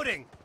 reloading!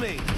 me!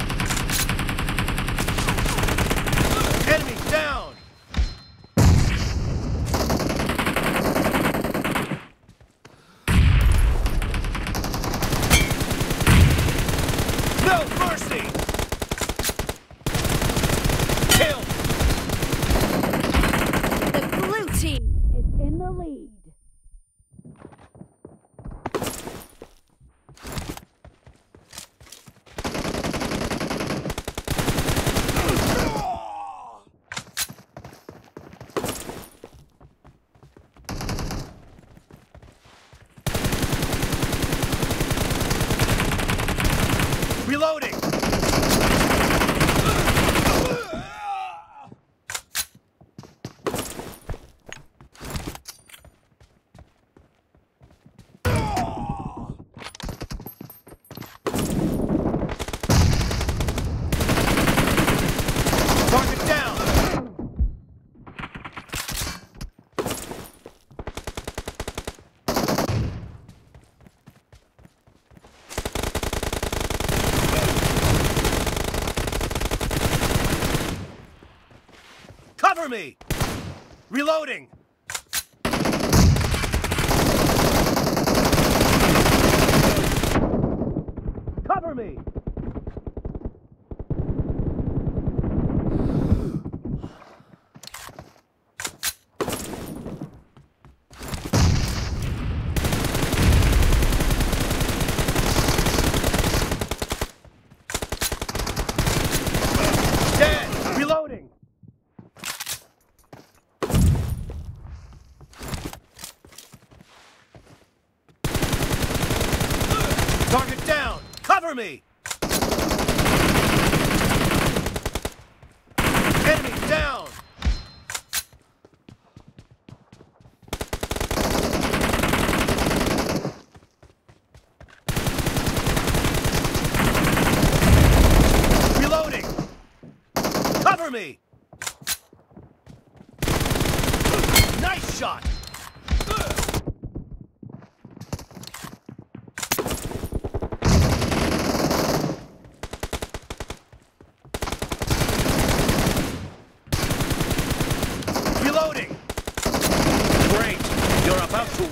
Cover me! Reloading! Cover me! Dead! Reloading! Target down! Cover me! Enemy down! Reloading! Cover me! Nice shot! Reloading! Great! You're about to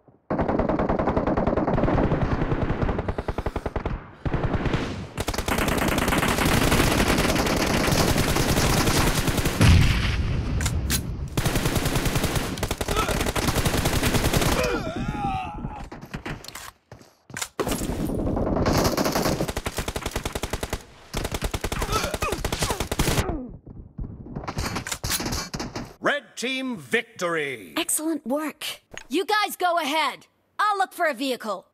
Team victory! Excellent work. You guys go ahead. I'll look for a vehicle.